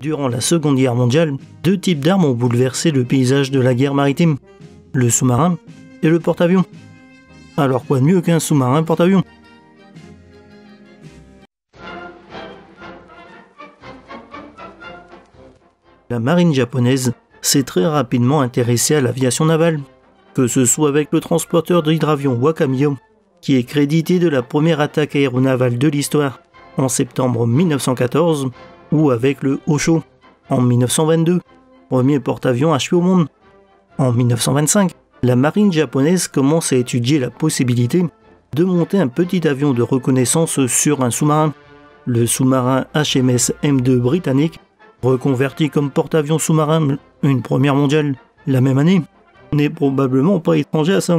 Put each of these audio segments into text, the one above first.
Durant la Seconde Guerre mondiale, deux types d'armes ont bouleversé le paysage de la guerre maritime, le sous-marin et le porte-avions. Alors quoi de mieux qu'un sous-marin porte-avions? La marine japonaise s'est très rapidement intéressée à l'aviation navale, que ce soit avec le transporteur d'hydravion Wakamio, qui est crédité de la première attaque aéronavale de l'histoire en septembre 1914, ou avec le Osho en 1922, premier porte-avions achevé au monde. En 1925, la marine japonaise commence à étudier la possibilité de monter un petit avion de reconnaissance sur un sous-marin, le sous-marin HMS M2 britannique, reconverti comme porte-avions sous-marin une première mondiale la même année, n'est probablement pas étranger à ça.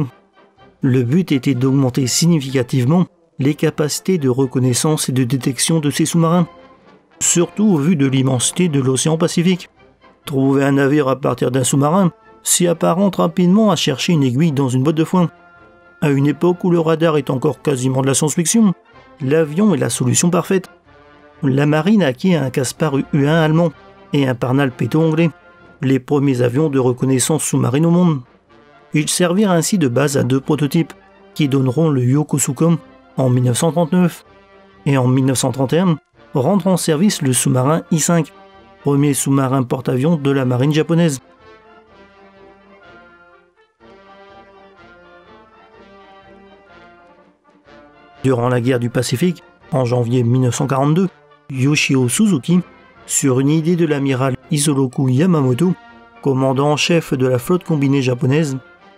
Le but était d'augmenter significativement les capacités de reconnaissance et de détection de ces sous-marins, surtout au vu de l'immensité de l'océan Pacifique. Trouver un navire à partir d'un sous-marin s'y apparente rapidement à chercher une aiguille dans une botte de foin. À une époque où le radar est encore quasiment de la science-fiction, l'avion est la solution parfaite. La marine acquit un Caspar U1 allemand et un Parnal Peto anglais, les premiers avions de reconnaissance sous-marine au monde. Ils servirent ainsi de base à deux prototypes, qui donneront le Yokosuka en 1939 et en 1931 rendre en service le sous-marin I-5, premier sous-marin porte-avions de la marine japonaise. Durant la guerre du Pacifique, en janvier 1942, Yoshio Suzuki, sur une idée de l'amiral Isoroku Yamamoto, commandant en chef de la flotte combinée japonaise,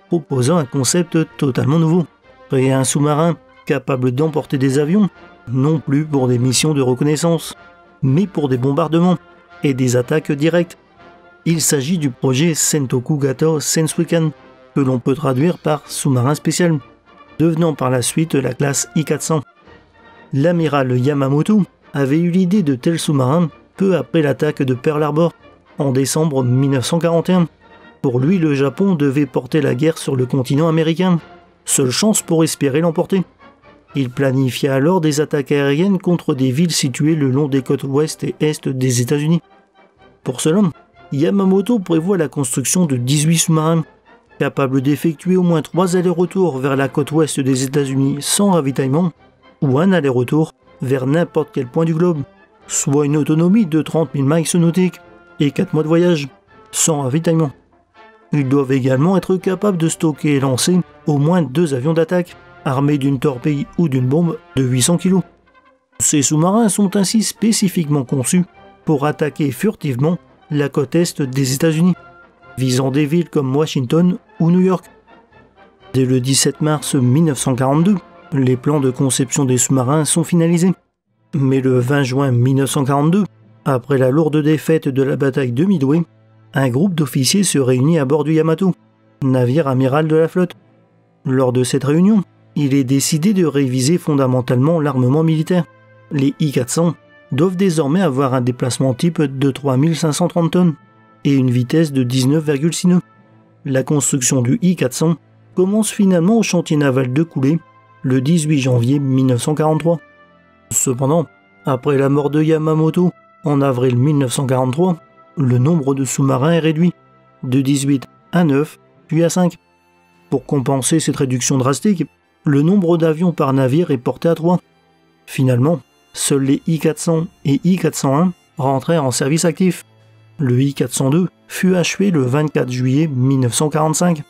proposa un concept totalement nouveau. Créer un sous-marin capable d'emporter des avions, non plus pour des missions de reconnaissance, mais pour des bombardements et des attaques directes. Il s'agit du projet Sentoku Gata Sensuikan, que l'on peut traduire par sous-marin spécial, devenant par la suite la classe I-400. L'amiral Yamamoto avait eu l'idée de tels sous-marins peu après l'attaque de Pearl Harbor en décembre 1941. Pour lui, le Japon devait porter la guerre sur le continent américain. Seule chance pour espérer l'emporter. Il planifia alors des attaques aériennes contre des villes situées le long des côtes ouest et est des États-Unis. Pour cela, Yamamoto prévoit la construction de 18 sous-marins, capables d'effectuer au moins 3 allers-retours vers la côte ouest des États-Unis sans ravitaillement, ou un aller-retour vers n'importe quel point du globe, soit une autonomie de 30 000 miles nautiques et 4 mois de voyage, sans ravitaillement. Ils doivent également être capables de stocker et lancer au moins deux avions d'attaque, armés d'une torpille ou d'une bombe de 800 kg. Ces sous-marins sont ainsi spécifiquement conçus pour attaquer furtivement la côte est des États-Unis, visant des villes comme Washington ou New York. Dès le 17 mars 1942, les plans de conception des sous-marins sont finalisés. Mais le 20 juin 1942, après la lourde défaite de la bataille de Midway, un groupe d'officiers se réunit à bord du Yamato, navire amiral de la flotte. Lors de cette réunion, il est décidé de réviser fondamentalement l'armement militaire. Les I-400 doivent désormais avoir un déplacement type de 3530 tonnes et une vitesse de 19,6 nœuds. La construction du I-400 commence finalement au chantier naval de Coulée le 18 janvier 1943. Cependant, après la mort de Yamamoto en avril 1943, le nombre de sous-marins est réduit de 18 à 9, puis à 5. Pour compenser cette réduction drastique, le nombre d'avions par navire est porté à 3. Finalement, seuls les I-400 et I-401 rentrèrent en service actif. Le I-402 fut achevé le 24 juillet 1945,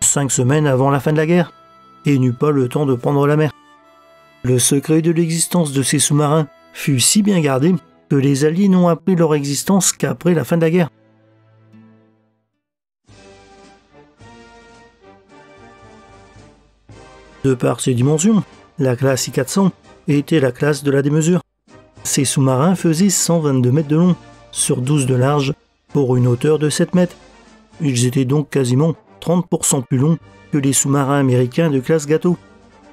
cinq semaines avant la fin de la guerre, et n'eut pas le temps de prendre la mer. Le secret de l'existence de ces sous-marins fut si bien gardé que les Alliés n'ont appris leur existence qu'après la fin de la guerre. De par ses dimensions, la classe I-400 était la classe de la démesure. Ces sous-marins faisaient 122 mètres de long sur 12 de large pour une hauteur de 7 mètres. Ils étaient donc quasiment 30% plus longs que les sous-marins américains de classe Gâteau,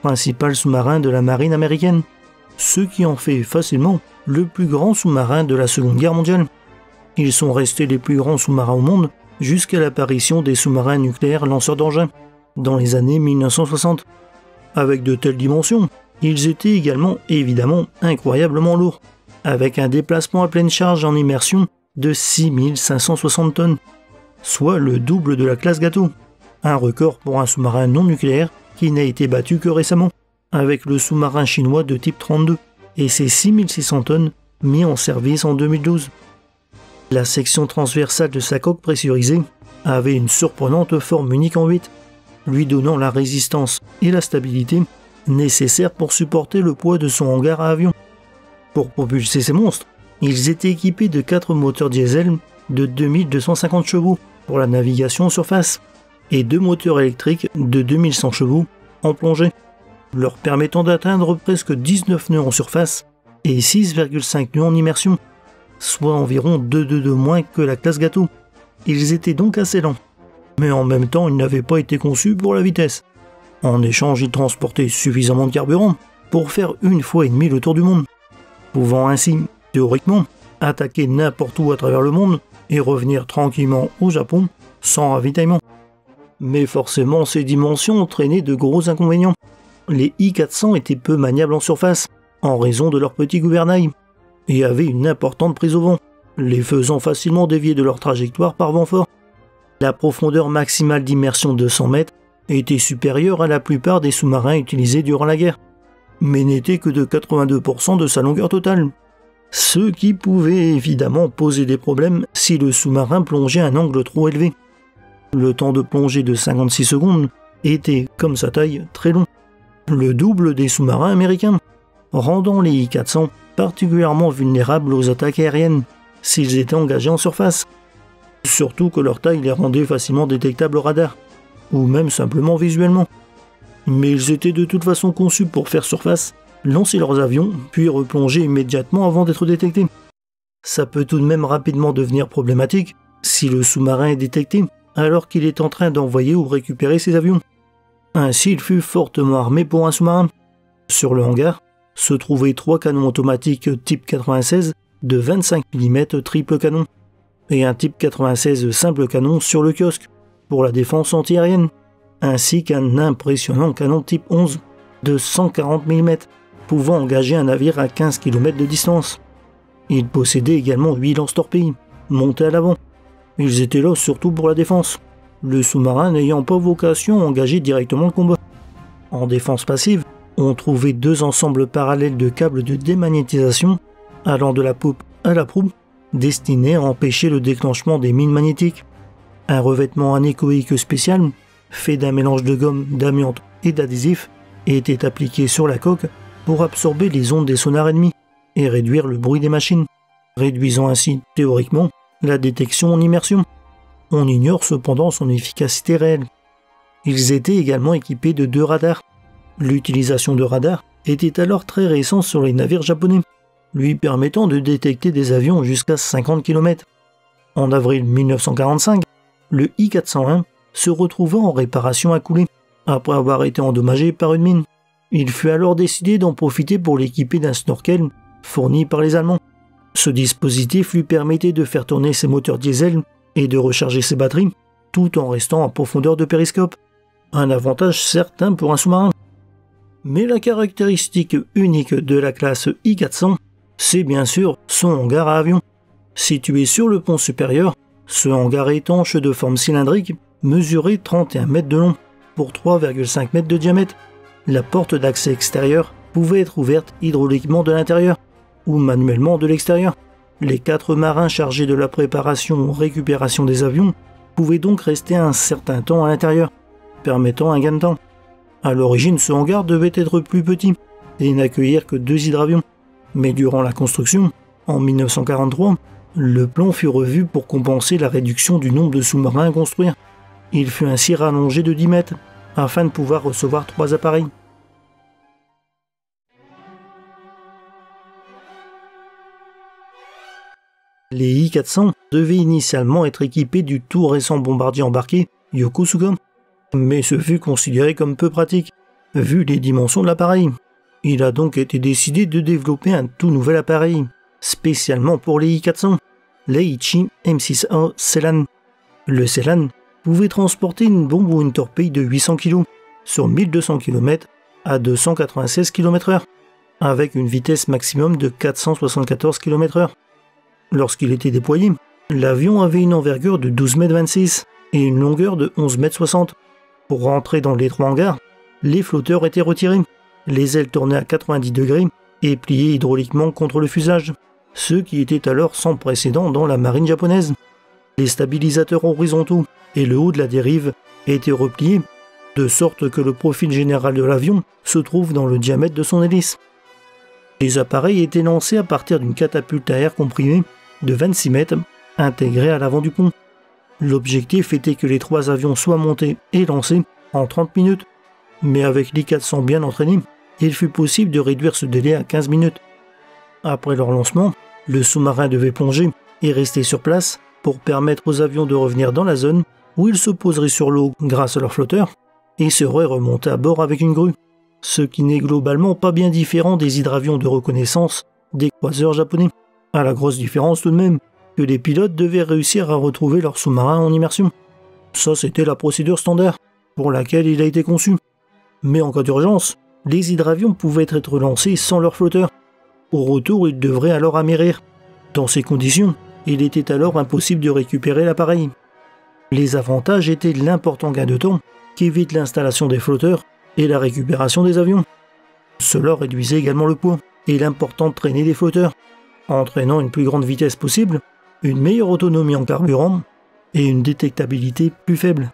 principal sous-marin de la marine américaine, ce qui en fait facilement le plus grand sous-marin de la Seconde Guerre mondiale. Ils sont restés les plus grands sous-marins au monde jusqu'à l'apparition des sous-marins nucléaires lanceurs d'engins dans les années 1960. Avec de telles dimensions, ils étaient également évidemment incroyablement lourds, avec un déplacement à pleine charge en immersion de 6560 tonnes, soit le double de la classe Gâteau. Un record pour un sous-marin non nucléaire qui n'a été battu que récemment, avec le sous-marin chinois de type 32 et ses 6600 tonnes mis en service en 2012. La section transversale de sa coque pressurisée avait une surprenante forme unique en 8, lui donnant la résistance et la stabilité nécessaires pour supporter le poids de son hangar à avion. Pour propulser ces monstres, ils étaient équipés de 4 moteurs diesel de 2250 chevaux pour la navigation en surface et deux moteurs électriques de 2100 chevaux en plongée, leur permettant d'atteindre presque 19 nœuds en surface et 6,5 nœuds en immersion, soit environ 2 de moins que la classe gâteau. Ils étaient donc assez lents, mais en même temps ils n'avaient pas été conçus pour la vitesse. En échange, ils transportaient suffisamment de carburant pour faire une fois et demie le tour du monde, pouvant ainsi, théoriquement, attaquer n'importe où à travers le monde et revenir tranquillement au Japon sans ravitaillement. Mais forcément, ces dimensions entraînaient de gros inconvénients. Les I-400 étaient peu maniables en surface, en raison de leur petit gouvernail, et avaient une importante prise au vent, les faisant facilement dévier de leur trajectoire par vent fort. La profondeur maximale d'immersion de 100 mètres était supérieure à la plupart des sous-marins utilisés durant la guerre, mais n'était que de 82% de sa longueur totale. Ce qui pouvait évidemment poser des problèmes si le sous-marin plongeait à un angle trop élevé. Le temps de plongée de 56 secondes était, comme sa taille, très long, le double des sous-marins américains, rendant les I-400 particulièrement vulnérables aux attaques aériennes s'ils étaient engagés en surface. Surtout que leur taille les rendait facilement détectables au radar ou même simplement visuellement. Mais ils étaient de toute façon conçus pour faire surface, lancer leurs avions, puis replonger immédiatement avant d'être détectés. Ça peut tout de même rapidement devenir problématique si le sous-marin est détecté alors qu'il est en train d'envoyer ou récupérer ses avions. Ainsi, il fut fortement armé pour un sous-marin. Sur le hangar se trouvaient trois canons automatiques type 96 de 25 mm triple canon et un type 96 simple canon sur le kiosque pour la défense antiaérienne, ainsi qu'un impressionnant canon type 11 de 140 mm, pouvant engager un navire à 15 km de distance. Il possédait également 8 lance-torpilles, montés à l'avant. Ils étaient là surtout pour la défense, le sous-marin n'ayant pas vocation à engager directement le combat. En défense passive, on trouvait deux ensembles parallèles de câbles de démagnétisation allant de la poupe à la proue, destinés à empêcher le déclenchement des mines magnétiques. Un revêtement anéchoïque spécial, fait d'un mélange de gomme, d'amiante et d'adhésif, était appliqué sur la coque pour absorber les ondes des sonars ennemis et réduire le bruit des machines, réduisant ainsi, théoriquement, la détection en immersion. On ignore cependant son efficacité réelle. Ils étaient également équipés de deux radars. L'utilisation de radars était alors très récente sur les navires japonais, lui permettant de détecter des avions jusqu'à 50 km. En avril 1945, le I-401 se retrouva en réparation à couler, après avoir été endommagé par une mine. Il fut alors décidé d'en profiter pour l'équiper d'un snorkel fourni par les Allemands. Ce dispositif lui permettait de faire tourner ses moteurs diesel et de recharger ses batteries, tout en restant en profondeur de périscope. Un avantage certain pour un sous-marin. Mais la caractéristique unique de la classe I-400, c'est bien sûr son hangar à avion. Situé sur le pont supérieur, ce hangar étanche de forme cylindrique mesurait 31 mètres de long pour 3,5 mètres de diamètre. La porte d'accès extérieur pouvait être ouverte hydrauliquement de l'intérieur ou manuellement de l'extérieur. Les quatre marins chargés de la préparation récupération des avions pouvaient donc rester un certain temps à l'intérieur, permettant un gain de temps. À l'origine, ce hangar devait être plus petit et n'accueillir que deux hydravions. Mais durant la construction, en 1943, le plan fut revu pour compenser la réduction du nombre de sous-marins à construire. Il fut ainsi rallongé de 10 mètres, afin de pouvoir recevoir trois appareils. Les I-400 devaient initialement être équipés du tout récent bombardier embarqué Yokosuka, mais ce fut considéré comme peu pratique, vu les dimensions de l'appareil. Il a donc été décidé de développer un tout nouvel appareil, spécialement pour les I-400, l'Aichi M6A Celan. Le Celan pouvait transporter une bombe ou une torpille de 800 kg sur 1200 km à 296 km/h, avec une vitesse maximum de 474 km/h. Lorsqu'il était déployé, l'avion avait une envergure de 12 mètres 26 et une longueur de 11 mètres 60. Pour rentrer dans l'étroit hangar, les flotteurs étaient retirés, les ailes tournaient à 90 degrés et pliées hydrauliquement contre le fusage, ce qui était alors sans précédent dans la marine japonaise. Les stabilisateurs horizontaux et le haut de la dérive étaient repliés, de sorte que le profil général de l'avion se trouve dans le diamètre de son hélice. Les appareils étaient lancés à partir d'une catapulte à air comprimé de 26 mètres intégrée à l'avant du pont. L'objectif était que les trois avions soient montés et lancés en 30 minutes, mais avec l'I-400 bien entraîné, il fut possible de réduire ce délai à 15 minutes. Après leur lancement, le sous-marin devait plonger et rester sur place pour permettre aux avions de revenir dans la zone où ils se poseraient sur l'eau grâce à leur flotteur et seraient remontés à bord avec une grue, ce qui n'est globalement pas bien différent des hydravions de reconnaissance des croiseurs japonais, à la grosse différence tout de même que les pilotes devaient réussir à retrouver leur sous-marin en immersion. Ça c'était la procédure standard pour laquelle il a été conçu. Mais en cas d'urgence, les hydravions pouvaient être lancés sans leur flotteur. Au retour, ils devraient alors amérir. Dans ces conditions, il était alors impossible de récupérer l'appareil. Les avantages étaient l'important gain de temps qui évite l'installation des flotteurs et la récupération des avions. Cela réduisait également le poids et l'importante traînée des flotteurs, entraînant une plus grande vitesse possible, une meilleure autonomie en carburant et une détectabilité plus faible.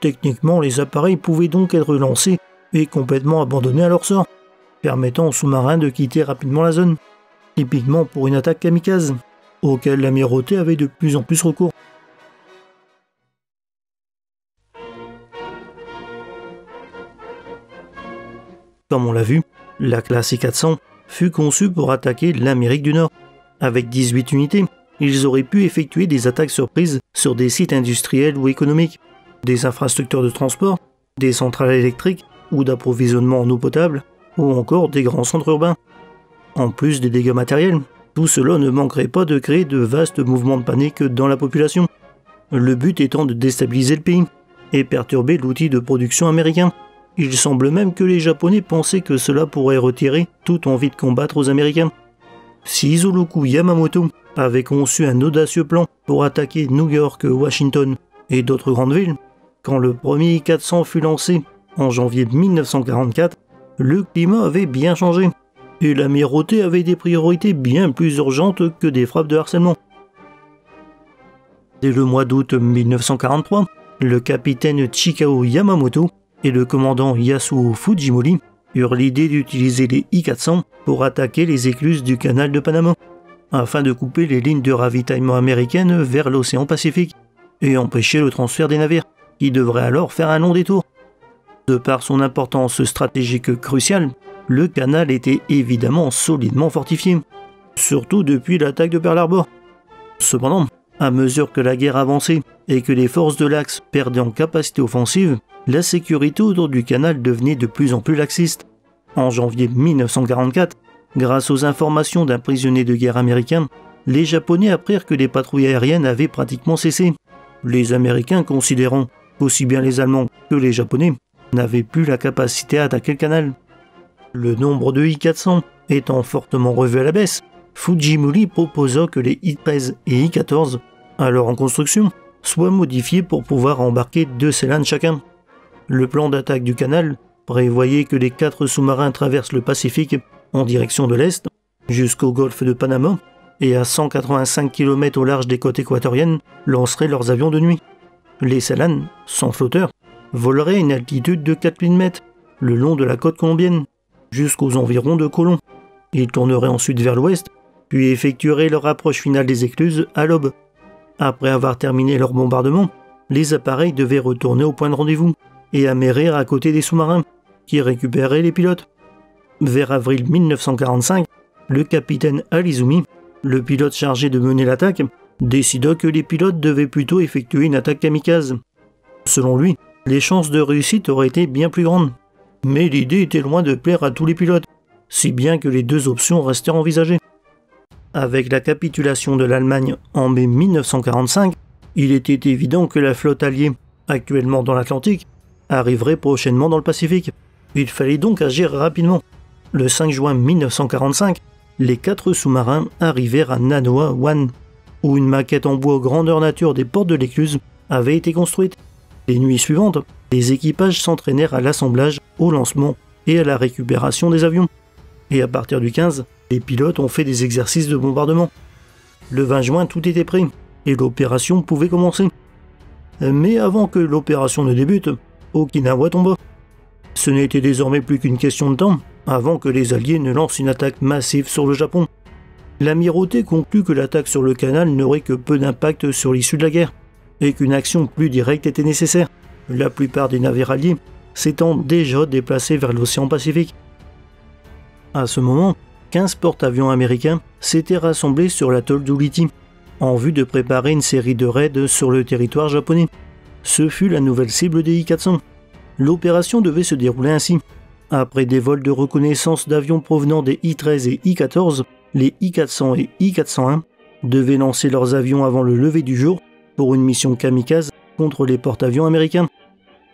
Techniquement, les appareils pouvaient donc être lancés et complètement abandonnés à leur sort, permettant aux sous-marins de quitter rapidement la zone, typiquement pour une attaque kamikaze, auquel l'amirauté avait de plus en plus recours. Comme on l'a vu, la classe I-400 fut conçue pour attaquer l'Amérique du Nord. Avec 18 unités, ils auraient pu effectuer des attaques surprises sur des sites industriels ou économiques, des infrastructures de transport, des centrales électriques ou d'approvisionnement en eau potable, ou encore des grands centres urbains. En plus des dégâts matériels, tout cela ne manquerait pas de créer de vastes mouvements de panique dans la population, le but étant de déstabiliser le pays et perturber l'outil de production américain. Il semble même que les Japonais pensaient que cela pourrait retirer toute envie de combattre aux Américains. Si Isoloku Yamamoto avait conçu un audacieux plan pour attaquer New York, Washington et d'autres grandes villes, quand le premier I-400 fut lancé en janvier 1944, le climat avait bien changé et l'amirauté avait des priorités bien plus urgentes que des frappes de harcèlement. Dès le mois d'août 1943, le capitaine Chikao Yamamoto et le commandant Yasuo Fujimori eurent l'idée d'utiliser les I-400 pour attaquer les écluses du canal de Panama, afin de couper les lignes de ravitaillement américaines vers l'océan Pacifique et empêcher le transfert des navires, qui devraient alors faire un long détour. De par son importance stratégique cruciale, le canal était évidemment solidement fortifié, surtout depuis l'attaque de Pearl Harbor. Cependant, à mesure que la guerre avançait et que les forces de l'Axe perdaient en capacité offensive, la sécurité autour du canal devenait de plus en plus laxiste. En janvier 1944, grâce aux informations d'un prisonnier de guerre américain, les Japonais apprirent que les patrouilles aériennes avaient pratiquement cessé. Les Américains considérant qu'aussi bien les Allemands que les Japonais n'avaient plus la capacité à attaquer le canal. Le nombre de I-400 étant fortement revu à la baisse, Fujimori proposa que les I-13 et I-14, alors en construction, soient modifiés pour pouvoir embarquer deux Célanes chacun. Le plan d'attaque du canal prévoyait que les quatre sous-marins traversent le Pacifique en direction de l'Est jusqu'au golfe de Panama et à 185 km au large des côtes équatoriennes lanceraient leurs avions de nuit. Les Célanes, sans flotteur, voleraient à une altitude de 4000 mètres le long de la côte colombienne jusqu'aux environs de Colomb. Ils tourneraient ensuite vers l'ouest, puis effectueraient leur approche finale des écluses à l'aube. Après avoir terminé leur bombardement, les appareils devaient retourner au point de rendez-vous et amérir à côté des sous-marins, qui récupéraient les pilotes. Vers avril 1945, le capitaine Alizumi, le pilote chargé de mener l'attaque, décida que les pilotes devaient plutôt effectuer une attaque kamikaze. Selon lui, les chances de réussite auraient été bien plus grandes. Mais l'idée était loin de plaire à tous les pilotes, si bien que les deux options restaient envisagées. Avec la capitulation de l'Allemagne en mai 1945, il était évident que la flotte alliée, actuellement dans l'Atlantique, arriverait prochainement dans le Pacifique. Il fallait donc agir rapidement. Le 5 juin 1945, les quatre sous-marins arrivèrent à Nanoa One, où une maquette en bois grandeur nature des portes de l'écluse avait été construite. Les nuits suivantes, les équipages s'entraînèrent à l'assemblage, au lancement et à la récupération des avions. Et à partir du 15, les pilotes ont fait des exercices de bombardement. Le 20 juin, tout était prêt et l'opération pouvait commencer. Mais avant que l'opération ne débute, Okinawa tomba. Ce n'était désormais plus qu'une question de temps avant que les Alliés ne lancent une attaque massive sur le Japon. L'amirauté conclut que l'attaque sur le canal n'aurait que peu d'impact sur l'issue de la guerre et qu'une action plus directe était nécessaire, la plupart des navires alliés s'étant déjà déplacés vers l'océan Pacifique. À ce moment, 15 porte-avions américains s'étaient rassemblés sur l'atoll d'Ulithi en vue de préparer une série de raids sur le territoire japonais. Ce fut la nouvelle cible des I-400. L'opération devait se dérouler ainsi. Après des vols de reconnaissance d'avions provenant des I-13 et I-14, les I-400 et I-401 devaient lancer leurs avions avant le lever du jour pour une mission kamikaze contre les porte-avions américains.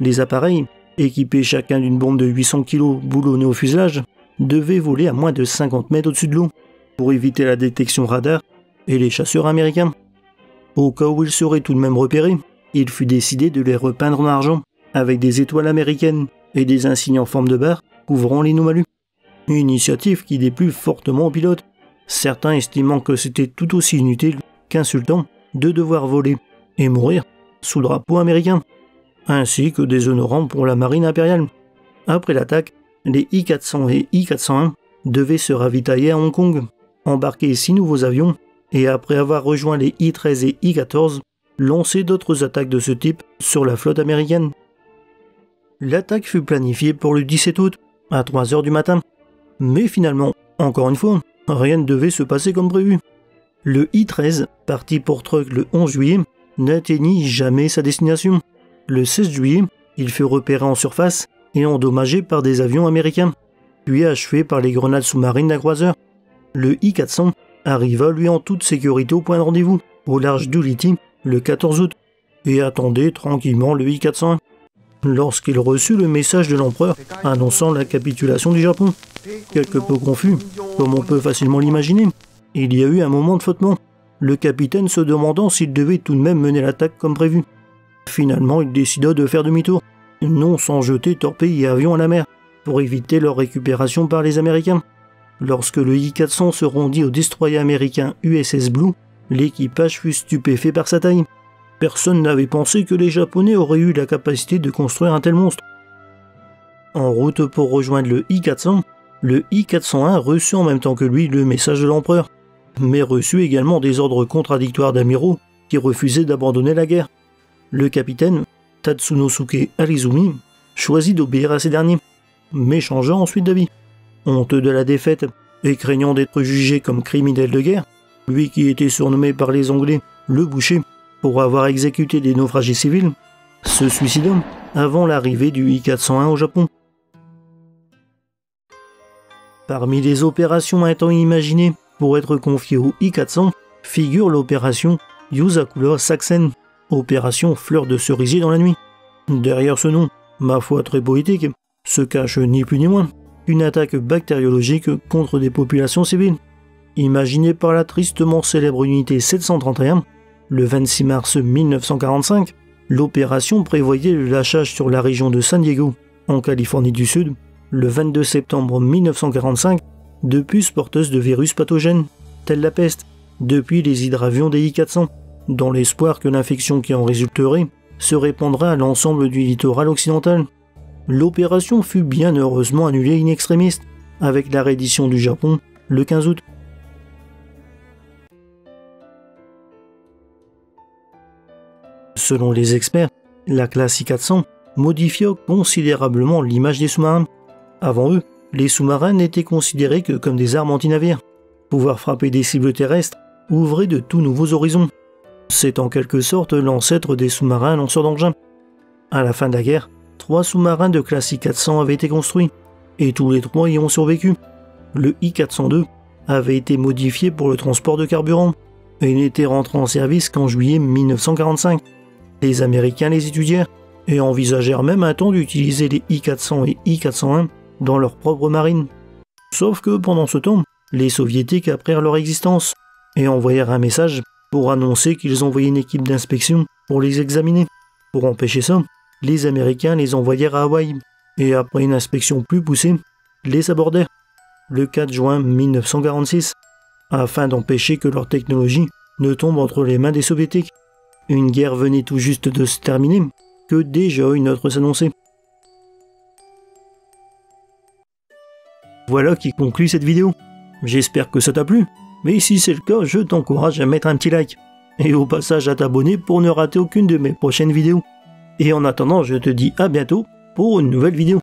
Les appareils, équipés chacun d'une bombe de 800 kg boulonnée au fuselage, devaient voler à moins de 50 mètres au-dessus de l'eau pour éviter la détection radar et les chasseurs américains. Au cas où ils seraient tout de même repérés, il fut décidé de les repeindre en argent, avec des étoiles américaines et des insignes en forme de barre couvrant l'inomalu. Une initiative qui déplut fortement aux pilotes, certains estimant que c'était tout aussi inutile qu'insultant de devoir voler et mourir sous drapeau américain, ainsi que déshonorant pour la marine impériale. Après l'attaque, les I-400 et I-401 devaient se ravitailler à Hong Kong, embarquer six nouveaux avions et après avoir rejoint les I-13 et I-14, lancer d'autres attaques de ce type sur la flotte américaine. L'attaque fut planifiée pour le 17 août, à 3 heures du matin. Mais finalement, encore une fois, rien ne devait se passer comme prévu. Le I-13, parti pour Truk le 11 juillet, n'atteignit jamais sa destination. Le 16 juillet, il fut repéré en surface et endommagé par des avions américains, puis achevé par les grenades sous-marines d'un croiseur. Le I-400 arriva lui en toute sécurité au point de rendez-vous, au large d'Ulithi, le 14 août, et attendait tranquillement le I-401 lorsqu'il reçut le message de l'empereur annonçant la capitulation du Japon. Quelque peu confus, comme on peut facilement l'imaginer, il y a eu un moment de flottement, le capitaine se demandant s'il devait tout de même mener l'attaque comme prévu. Finalement, il décida de faire demi-tour, non sans jeter torpilles et avions à la mer, pour éviter leur récupération par les Américains. Lorsque le I-400 se rendit au destroyer américain USS Blue, l'équipage fut stupéfait par sa taille. Personne n'avait pensé que les Japonais auraient eu la capacité de construire un tel monstre. En route pour rejoindre le I-400, le I-401 reçut en même temps que lui le message de l'empereur, mais reçut également des ordres contradictoires d'amiraux qui refusaient d'abandonner la guerre. Le capitaine, Tatsunosuke Arizumi, choisit d'obéir à ces derniers, mais changea ensuite d'avis. Honteux de la défaite et craignant d'être jugé comme criminel de guerre, lui qui était surnommé par les Anglais le boucher pour avoir exécuté des naufragés civils, se suicida avant l'arrivée du I-401 au Japon. Parmi les opérations temps imaginées pour être confiées au I-400 figure l'opération Yuzakura Saxen, opération fleur de cerisier dans la nuit. Derrière ce nom, ma foi très poétique, se cache ni plus ni moins une attaque bactériologique contre des populations civiles. Imaginée par la tristement célèbre unité 731, le 26 mars 1945, l'opération prévoyait le lâchage sur la région de San Diego, en Californie du Sud, le 22 septembre 1945, de puces porteuses de virus pathogènes, telles la peste, depuis les hydravions des I-400, dans l'espoir que l'infection qui en résulterait se répandra à l'ensemble du littoral occidental. L'opération fut bien heureusement annulée in extremis, avec la reddition du Japon le 15 août. Selon les experts, la classe I-400 modifia considérablement l'image des sous-marins. Avant eux, les sous-marins n'étaient considérés que comme des armes anti-navires. Pouvoir frapper des cibles terrestres ouvrait de tout nouveaux horizons. C'est en quelque sorte l'ancêtre des sous-marins lanceurs d'engins. À la fin de la guerre, trois sous-marins de classe I-400 avaient été construits, et tous les trois y ont survécu. Le I-402 avait été modifié pour le transport de carburant, et n'était rentré en service qu'en juillet 1945. Les Américains les étudièrent, et envisagèrent même un temps d'utiliser les I-400 et I-401 dans leur propre marine. Sauf que pendant ce temps, les soviétiques apprirent leur existence et envoyèrent un message pour annoncer qu'ils envoyaient une équipe d'inspection pour les examiner. Pour empêcher ça, les Américains les envoyèrent à Hawaï et après une inspection plus poussée, les abordèrent le 4 juin 1946 afin d'empêcher que leur technologie ne tombe entre les mains des soviétiques. Une guerre venait tout juste de se terminer que déjà une autre s'annonçait. Voilà qui conclut cette vidéo. J'espère que ça t'a plu, mais si c'est le cas, je t'encourage à mettre un petit like, et au passage à t'abonner pour ne rater aucune de mes prochaines vidéos. Et en attendant, je te dis à bientôt pour une nouvelle vidéo.